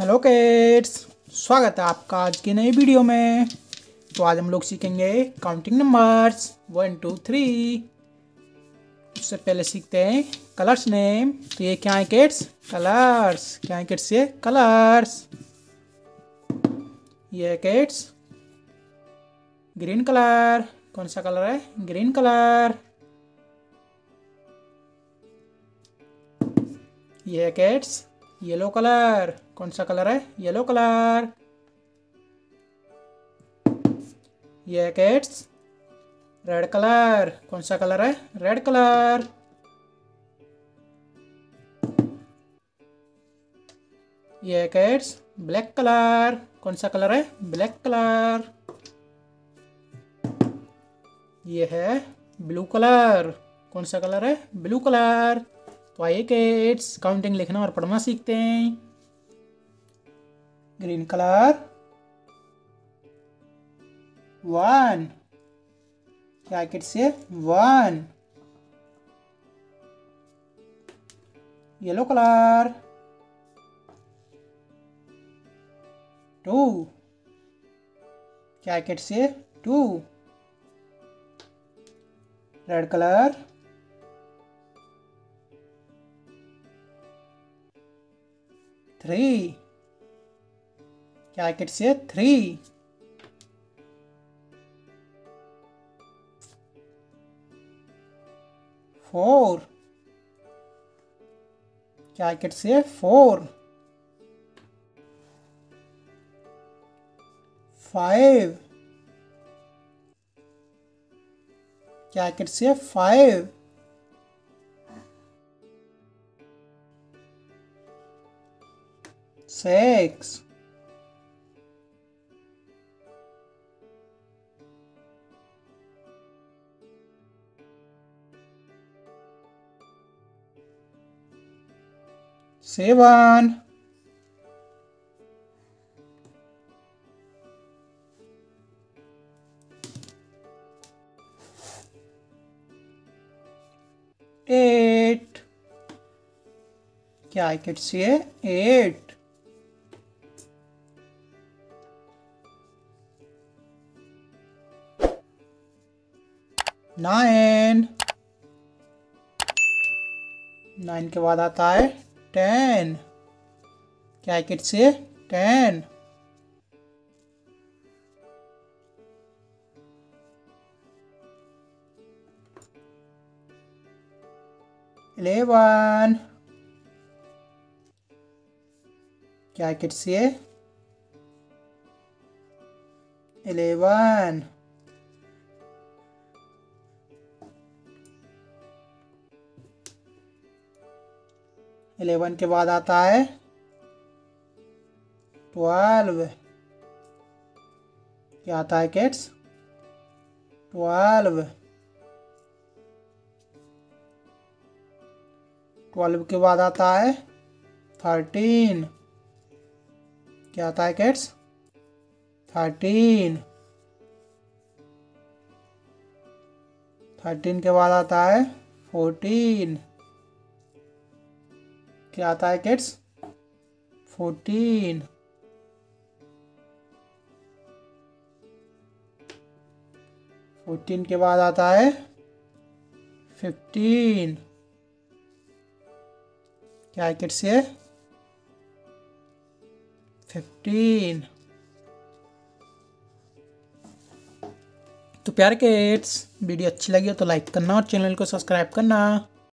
Hello kids स्वागत है आपका आज की नई वीडियो में। तो आज हम लोग सीखेंगे counting numbers one two three उससे पहले सीखते हैं कलर्स नेम तो ये क्या है किड्स कलर्स क्या है किड्स ये? कलर्स ये है ग्रीन कलर कौन सा कलर है? ग्रीन कलर ये है येलो कलर कौन सा कलर है येलो कलर ये किड्स रेड कलर कौन सा कलर है रेड कलर ये कैट्स ब्लैक कलर कौन सा कलर है ब्लैक कलर ये है ब्लू कलर कौन सा कलर है ब्लू कलर तो आइए किड्स काउंटिंग लिखना और पढ़ना सीखते हैं। Green colour. वन। किड्स से? One. Yellow colour. Two. Kids से? टू। Red colour. थ्री क्या किट से थ्री फोर क्या किट से फोर फाइव क्या किट से फाइव six seven eight क्या आई कैट सी एट नाइन। नाइन के बाद आता है टेन। क्या है किट से टेन। इलेवन। क्या किट से इलेवन। इलेवन के बाद आता है। ट्वेल्व। क्या आता है किड्स ट्वेल्व। ट्वेल्व के बाद आता है थर्टीन। क्या आता है किड्स थर्टीन। थर्टीन के बाद आता है फोर्टीन। क्या आता है किड्स फोर्टीन फोर्टीन के बाद आता है फिफ्टीन क्या है किड्स ये? फिफ्टीन तो प्यार के वीडियो अच्छी लगी हो तो लाइक करना और चैनल को सब्सक्राइब करना।